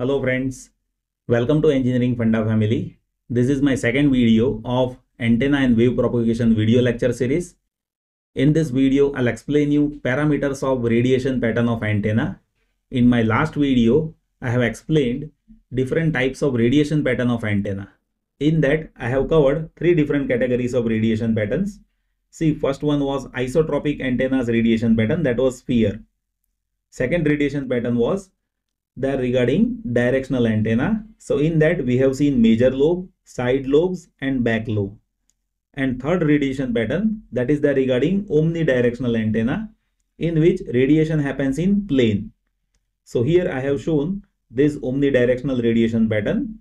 Hello friends, welcome to Engineering Funda family. This is my second video of antenna and wave propagation video lecture series. In this video, I'll explain you parameters of radiation pattern of antenna. In my last video, I have explained different types of radiation pattern of antenna. In that, I have covered three different categories of radiation patterns. See, first one was isotropic antennas radiation pattern that was sphere. Second radiation pattern was there regarding directional antenna. So in that we have seen major lobe, side lobes and back lobe. And third radiation pattern that is the regarding omnidirectional antenna in which radiation happens in plane. So here I have shown this omnidirectional radiation pattern.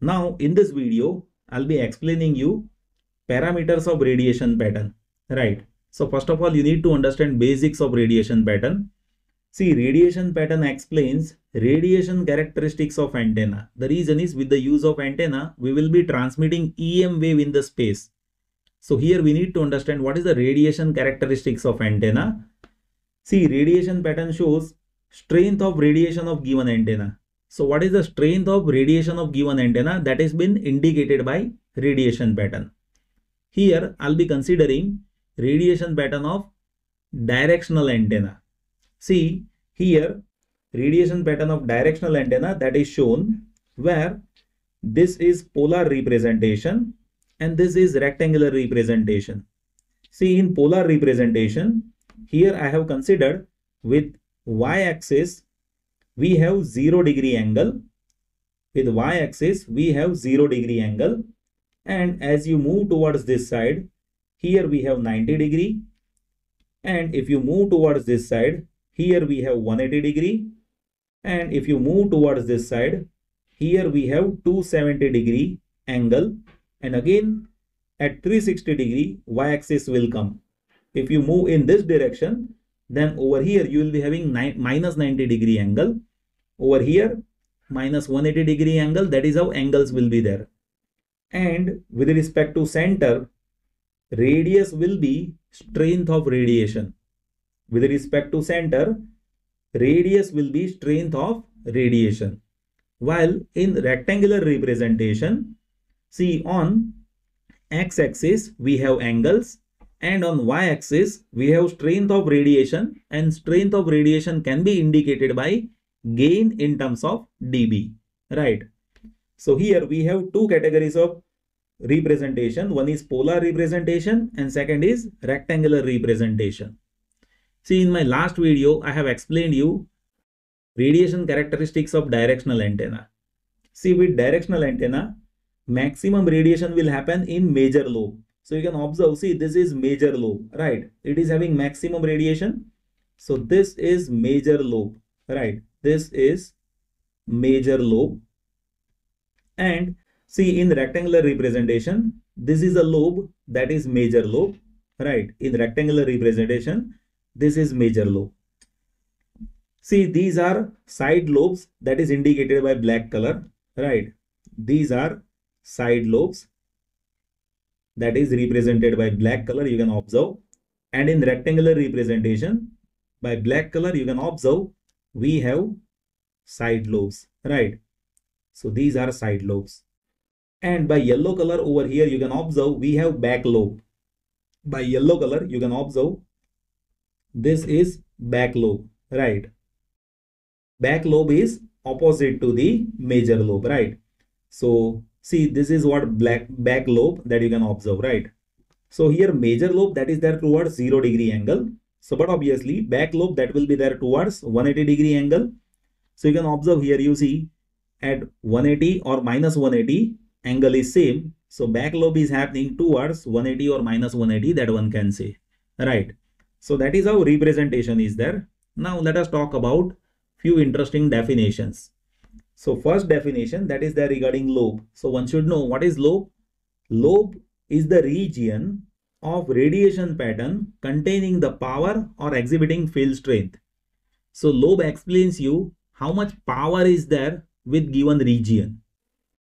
Now in this video I'll be explaining you parameters of radiation pattern. Right. So first of all you need to understand basics of radiation pattern See, radiation pattern explains radiation characteristics of antenna. The reason is with the use of antenna, we will be transmitting EM wave in the space. So here we need to understand what is the radiation characteristics of antenna. See, radiation pattern shows strength of radiation of given antenna. So what is the strength of radiation of given antenna that has been indicated by radiation pattern. Here I'll be considering radiation pattern of directional antenna. See here radiation pattern of directional antenna that is shown where this is polar representation and this is rectangular representation. See in polar representation here I have considered with y-axis we have 0 degree angle. With y-axis we have 0 degree angle. And as you move towards this side here we have 90 degree. And if you move towards this side here we have 180 degree and if you move towards this side, here we have 270 degree angle and again at 360 degree y-axis will come. If you move in this direction, then over here you will be having minus 90 degree angle. Over here minus 180 degree angle that is how angles will be there. And with respect to center, radius will be strength of radiation with respect to center, radius will be strength of radiation. While in rectangular representation, see on x-axis we have angles and on y-axis we have strength of radiation and strength of radiation can be indicated by gain in terms of dB, right? So here we have two categories of representation. One is polar representation and second is rectangular representation. See in my last video, I have explained you radiation characteristics of directional antenna. See with directional antenna, maximum radiation will happen in major lobe. So you can observe, see this is major lobe, right? It is having maximum radiation. So this is major lobe, right? This is major lobe. And see in rectangular representation, this is a lobe that is major lobe, right? In rectangular representation, this is major lobe. See, these are side lobes that is indicated by black color, right? These are side lobes that is represented by black color, you can observe. And in rectangular representation, by black color, you can observe, we have side lobes, right? So these are side lobes. And by yellow color over here, you can observe, we have back lobe. By yellow color, you can observe, this is back lobe right? Back lobe is opposite to the major lobe right? So see this is what black back lobe that you can observe right? So here major lobe that is there towards 0 degree angle. So but obviously back lobe that will be there towards 180 degree angle. So you can observe here you see at 180 or minus 180 angle is same. So back lobe is happening towards 180 or minus 180 that one can say right so that is how representation is there. Now let us talk about few interesting definitions. So first definition that is there regarding lobe. So one should know what is lobe. Lobe is the region of radiation pattern containing the power or exhibiting field strength. So lobe explains you how much power is there with given region.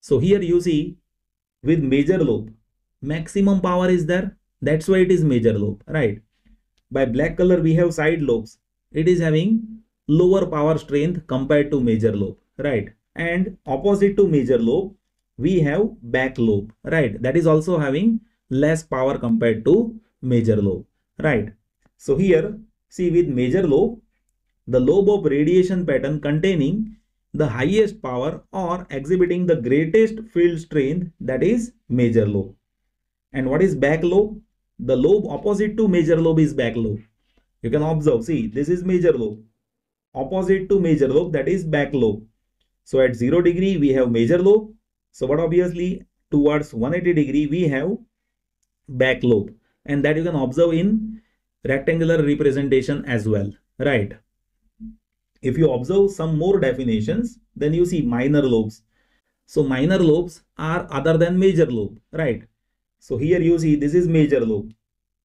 So here you see with major lobe, maximum power is there. That's why it is major lobe, right? By black color, we have side lobes. It is having lower power strength compared to major lobe, right? and opposite to major lobe we have back lobe right that is also having less power compared to major lobe right so here see with major lobe the lobe of radiation pattern containing the highest power or exhibiting the greatest field strength that is major lobe and what is back lobe the lobe opposite to major lobe is back lobe. You can observe see this is major lobe. Opposite to major lobe that is back lobe. So at 0 degree we have major lobe. So but obviously towards 180 degree we have back lobe. And that you can observe in rectangular representation as well right? If you observe some more definitions then you see minor lobes. So minor lobes are other than major lobe right so here you see this is major lobe.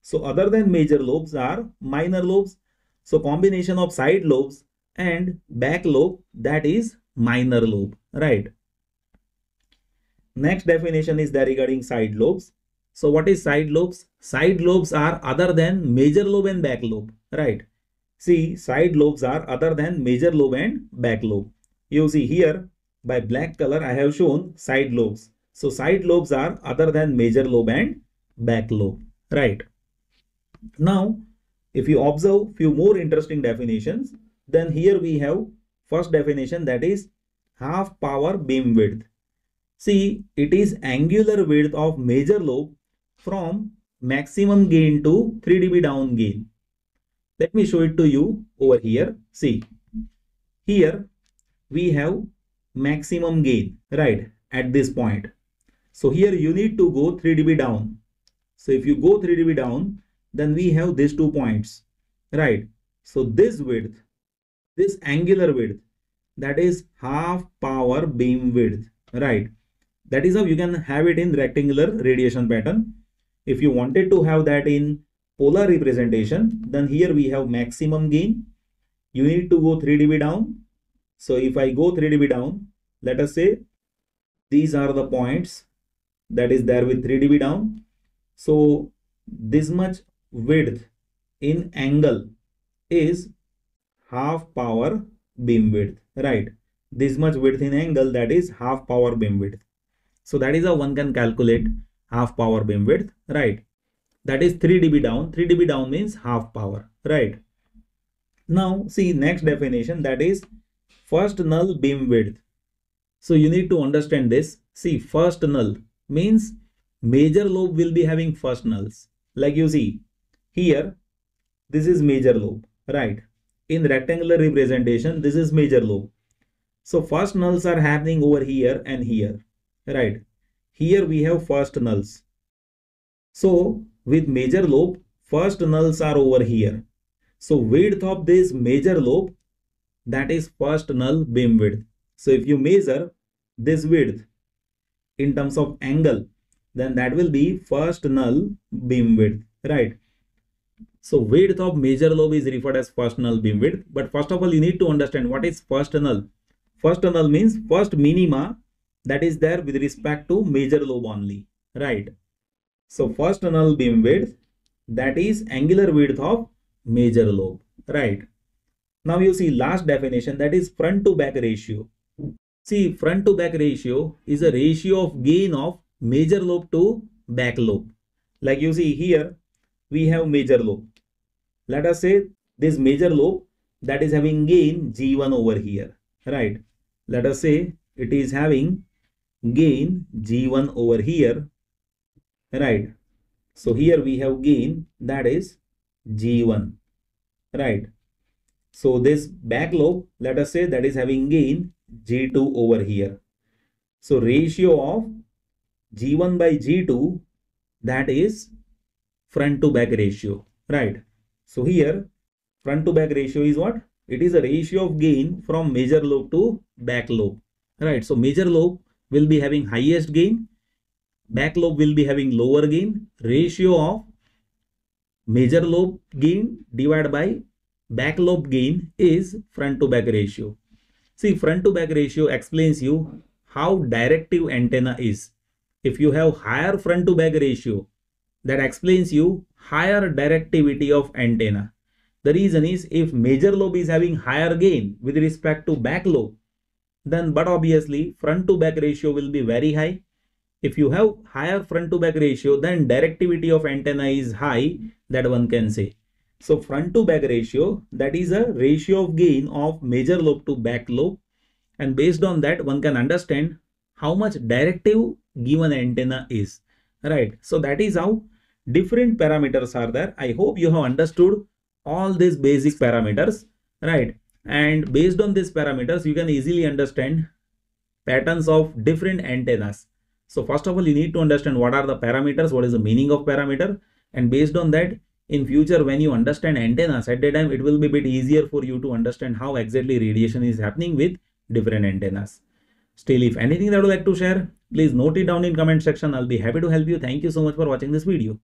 So other than major lobes are minor lobes. So combination of side lobes and back lobe that is minor lobe right? Next definition is there regarding side lobes. So what is side lobes? Side lobes are other than major lobe and back lobe right? See side lobes are other than major lobe and back lobe. You see here by black color i have shown side lobes so side lobes are other than major lobe and back lobe right now if you observe few more interesting definitions then here we have first definition that is half power beam width. See, it is angular width of major lobe from maximum gain to 3 dB down gain. Let me show it to you over here. See, here we have maximum gain, right, at this point. So here you need to go 3 dB down. So if you go 3 dB down, then we have these two points, right? So this width this angular width that is half power beam width right? That is how you can have it in rectangular radiation pattern. If you wanted to have that in polar representation then here we have maximum gain. You need to go 3 dB down. So if I go 3 dB down let us say these are the points that is there with 3 dB down. So this much width in angle is half power beam width right? This much width in angle that is half power beam width. So that is how one can calculate half power beam width right? That is 3 dB down. 3 dB down means half power right? Now see next definition that is first null beam width. So you need to understand this. See first null means major lobe will be having first nulls like you see here this is major lobe right in rectangular representation, this is major lobe. So first nulls are happening over here and here, right? Here we have first nulls. So with major lobe, first nulls are over here. So width of this major lobe, that is first null beam width. So if you measure this width in terms of angle, then that will be first null beam width, right? So width of major lobe is referred as first null beam width. But first of all, you need to understand what is first null. First null means first minima that is there with respect to major lobe only, right? So first null beam width that is angular width of major lobe, right? Now you see last definition that is front to back ratio. See front to back ratio is a ratio of gain of major lobe to back lobe. Like you see here we have major lobe let us say this major lobe that is having gain G1 over here, right? Let us say it is having gain G1 over here, right? So here we have gain that is G1, right? So this back lobe, let us say that is having gain G2 over here. So ratio of G1 by G2 that is front to back ratio, right? So here front to back ratio is what? It is a ratio of gain from major lobe to back lobe. Right. So major lobe will be having highest gain. Back lobe will be having lower gain. Ratio of major lobe gain divided by back lobe gain is front to back ratio. See front to back ratio explains you how directive antenna is. If you have higher front to back ratio, that explains you higher directivity of antenna. The reason is if major lobe is having higher gain with respect to back lobe, then but obviously front to back ratio will be very high if you have higher front to back ratio then directivity of antenna is high that one can say so front to back ratio that is a ratio of gain of major lobe to back lobe. And based on that one can understand how much directive given antenna is right? So that is how different parameters are there. I hope you have understood all these basic parameters right? And based on these parameters you can easily understand patterns of different antennas. So first of all you need to understand what are the parameters what is the meaning of parameter. And based on that in future when you understand antennas at that time it will be a bit easier for you to understand how exactly radiation is happening with different antennas. Still if anything that you would like to share please note it down in comment section. I'll be happy to help you. Thank you so much for watching this video